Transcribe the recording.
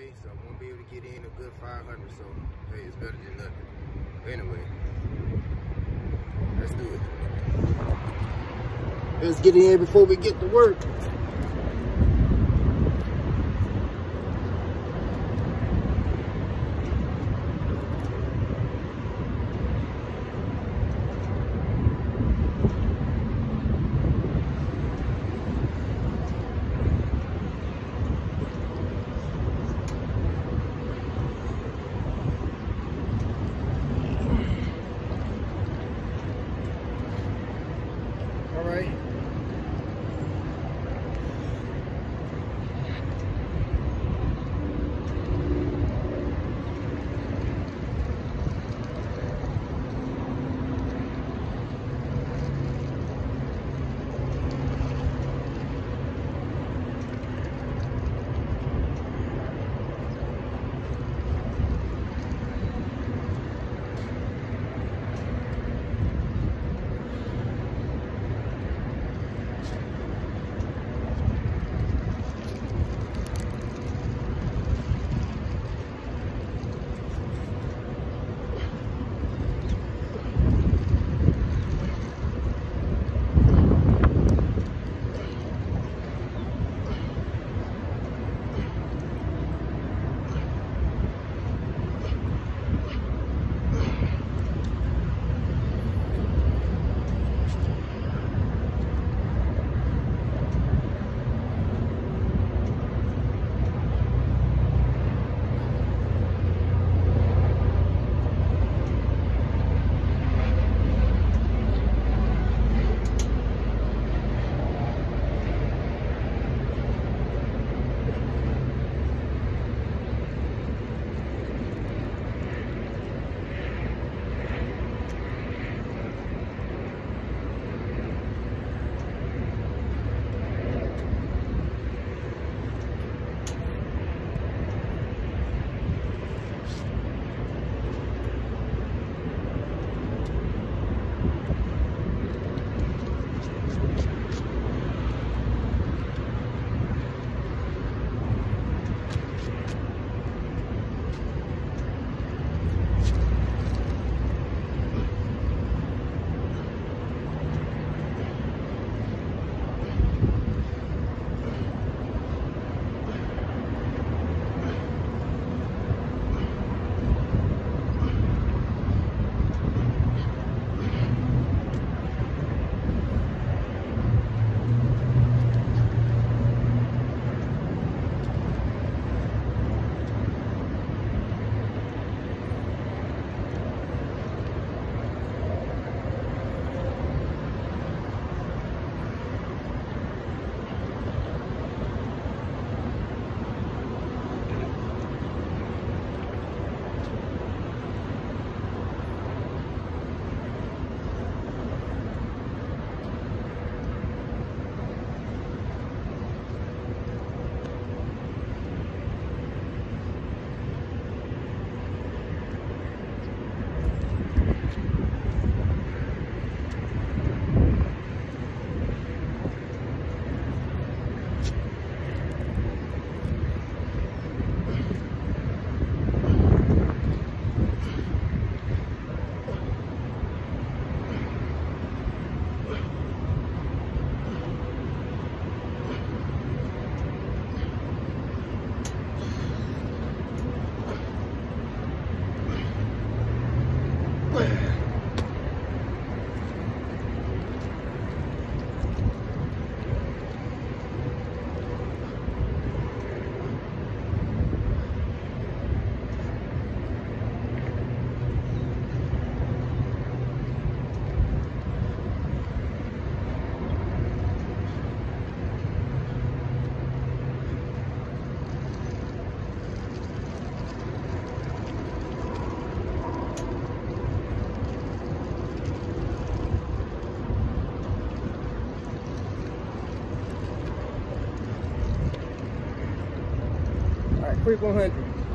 today, so I won't be able to get in a good 500. So, hey, it's better than nothing. Anyway, let's do it. Let's get in before we get to work. 滚 frequent hundreds.